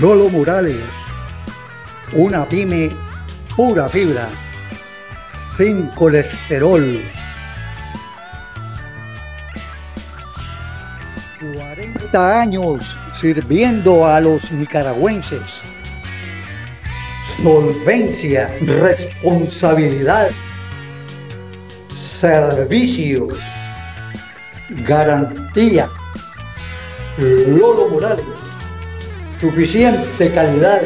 Lolo Morales, una pyme pura fibra, sin colesterol. 40 años sirviendo a los nicaragüenses. Solvencia, responsabilidad, servicio, garantía. Lolo Morales, suficiente calidad